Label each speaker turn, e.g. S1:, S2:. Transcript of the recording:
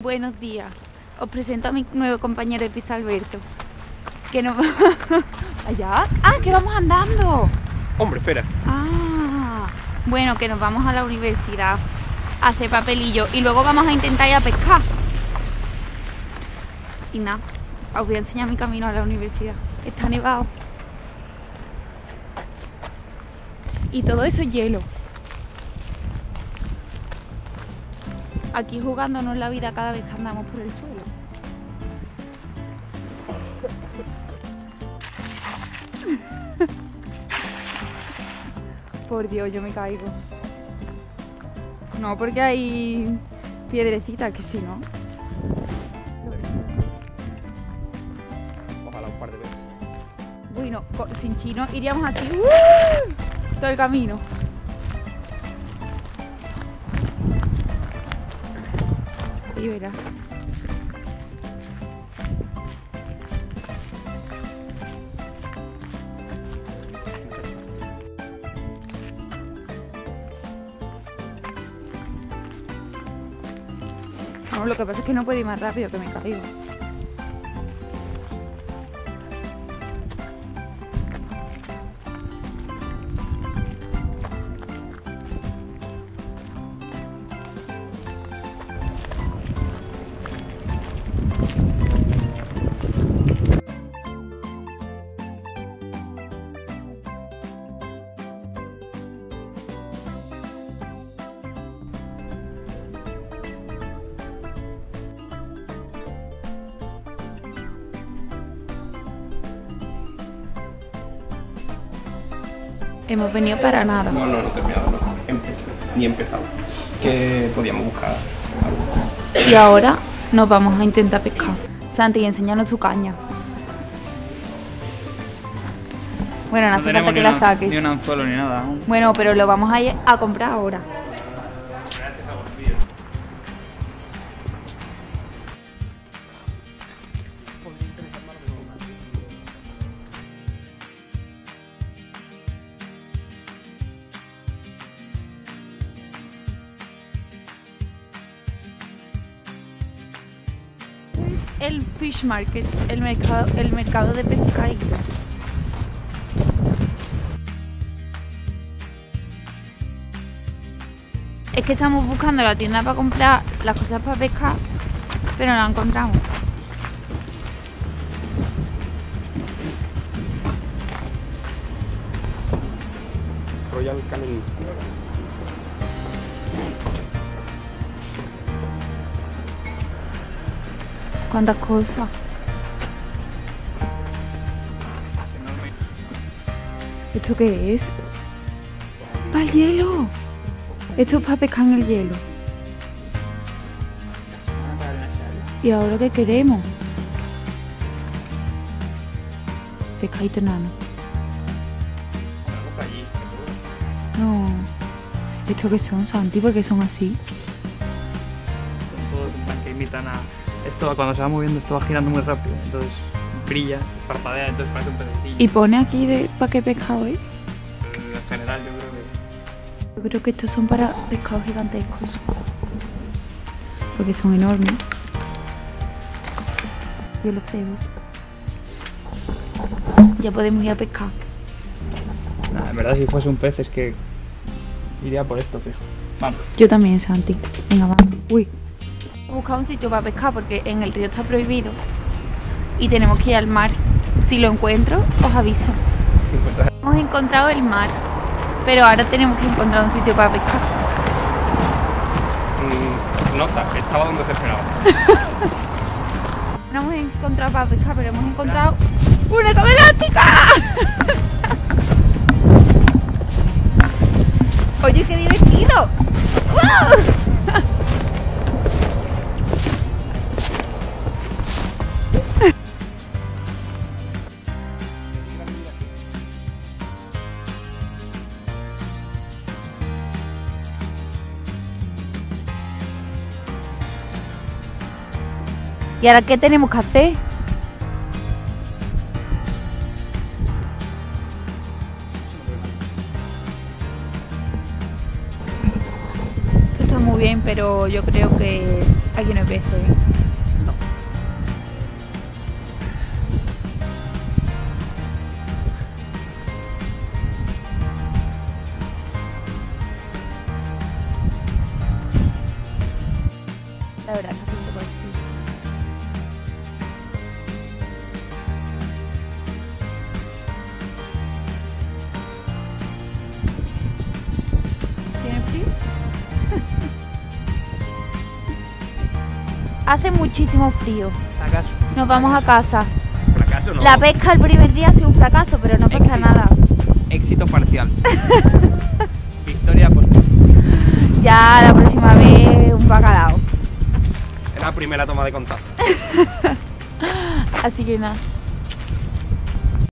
S1: Buenos días. Os presento a mi nuevo compañero de piso Alberto. Que nos ¿Allá? ¡Ah, que vamos andando!
S2: Hombre, espera.
S1: Ah, bueno, que nos vamos a la universidad a hacer papelillo y luego vamos a intentar ir a pescar. Y nada, os voy a enseñar mi camino a la universidad. Está nevado. Y todo eso es hielo. Aquí jugándonos la vida cada vez que andamos por el suelo. Por Dios, yo me caigo. No, porque hay piedrecitas, que si no.
S2: Ojalá un par de veces.
S1: Bueno, sin chino iríamos así ¡uh! todo el camino. Y verás. No, lo que pasa es que no puedo ir más rápido que me caigo. Hemos venido para nada.
S2: No, no, no he terminado, no. Ni empezado. Que podíamos buscar algo.
S1: Y ahora nos vamos a intentar pescar. Santi, enséñanos tu caña. Bueno, no hace falta que la
S3: una-
S1: saques.
S3: Ni un anzuelo ni nada.
S1: Bueno, pero lo vamos a ir a comprar ahora. El fish market, el mercado, el mercado de pescadito. Es que estamos buscando la tienda para comprar las cosas para pescar, pero no la encontramos.
S2: Royal Canin.
S3: Es enorme.
S1: ¿Esto qué es? ¡Para el hielo! Esto es para pescar en el hielo. ¿Y ahora qué queremos? Pescadito nano. No. ¿Esto qué son, Santi? ¿Por qué son así?
S3: Son todos en plan que imitan a. Esto cuando se va moviendo, esto va girando muy rápido. Entonces brilla, parpadea, entonces parece un pececillo.
S1: Y pone aquí de para qué pescado es.
S3: En general, yo creo que.
S1: Yo creo que estos son para pescados gigantescos. Porque son enormes. Yo los dedos. Ya podemos ir a pescar.
S3: Nah, en verdad, si fuese un pez, es que. Iría por esto, fijo. Vamos.
S1: Yo también, Santi. Venga, vamos. Uy. Buscar un sitio para pescar porque en el río está prohibido. Y tenemos que ir al mar. Si lo encuentro, os aviso. Hemos encontrado el mar. Pero ahora tenemos que encontrar un sitio para pescar.
S2: Mm, nota, estaba donde se esperaba.
S1: No hemos encontrado para pescar, pero hemos encontrado una cama elástica. Oye, qué divertido. ¿Y ahora qué tenemos que hacer? Esto está muy bien, pero yo creo que Aquí no ¿eh?
S2: No.
S1: La verdad, Hace muchísimo frío.
S3: ¿Acaso?
S1: Nos vamos a casa.
S2: ¿Acaso no?
S1: La pesca el primer día ha sido un fracaso, pero no pasa
S2: Éxito.
S1: nada.
S2: Éxito parcial.
S3: Victoria, pues.
S1: Ya la próxima vez un bacalao.
S2: Era la primera toma de contacto.
S1: Así que nada.